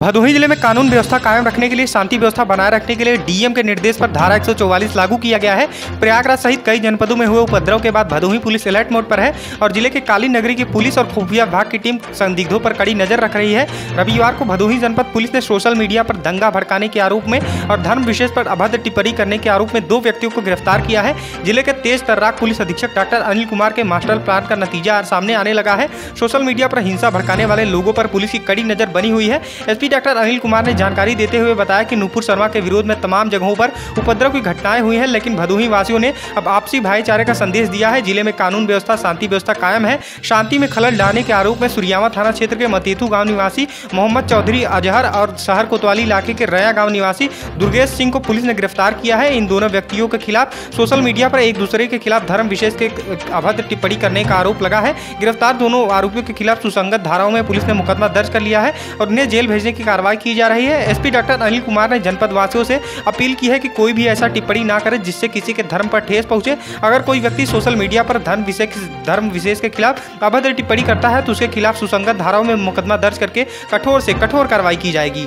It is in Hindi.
भदोही ज़िले में कानून व्यवस्था कायम रखने के लिए, शांति व्यवस्था बनाए रखने के लिए डीएम के निर्देश पर धारा 144 लागू किया गया है। प्रयागराज सहित कई जनपदों में हुए उपद्रव के बाद भदोही पुलिस अलर्ट मोड पर है और ज़िले के काली नगरी की पुलिस और खुफिया विभाग की टीम संदिग्धों पर कड़ी नज़र रख रही है। रविवार को भदोही जनपद पुलिस ने सोशल मीडिया पर दंगा भड़काने के आरोप में और धर्म विशेष पर अभद्र टिप्पणी करने के आरोप में दो व्यक्तियों को गिरफ़्तार किया है। ज़िले के तेज तर्राक पुलिस अधीक्षक डॉक्टर अनिल कुमार के मास्टर प्लान का नतीजा सामने आने लगा है। सोशल मीडिया पर हिंसा भड़काने वाले लोगों पर पुलिस की कड़ी नज़र बनी हुई है। एसपी डॉक्टर अनिल कुमार ने जानकारी देते हुए बताया कि नूपुर शर्मा के विरोध में तमाम जगहों पर उपद्रव की घटनाएँ हुई हैं, लेकिन भदोही वासियों ने अब आपसी भाईचारे का संदेश दिया है। ज़िले में कानून व्यवस्था, शांति व्यवस्था कायम है। शांति में खलल डालने के आरोप में सुरियावा थाना क्षेत्र के मतेतु गाँव निवासी मोहम्मद चौधरी अजहर और शहर कोतवाली इलाके के रया गाँव निवासी दुर्गेश सिंह को पुलिस ने गिरफ़्तार किया है। इन दोनों व्यक्तियों के खिलाफ सोशल मीडिया पर एक दूसरे के खिलाफ धर्म विशेष के अभद्र टिप्पणी करने का आरोप लगा है। गिरफ़्तार दोनों आरोपियों के खिलाफ सुसंगत धाराओं में पुलिस ने मुकदमा दर्ज कर लिया है और उन्हें जेल भेजने की कार्रवाई की जा रही है। एसपी डॉक्टर अनिल कुमार ने जनपद वासियों से अपील की है कि कोई भी ऐसा टिप्पणी ना करे जिससे किसी के धर्म पर ठेस पहुँचे। अगर कोई व्यक्ति सोशल मीडिया पर धर्म विशेष धर्म विशेष के खिलाफ अभद्र टिप्पणी करता है तो उसके खिलाफ सुसंगत धाराओं में मुकदमा दर्ज करके कठोर से कठोर कार्रवाई की जाएगी।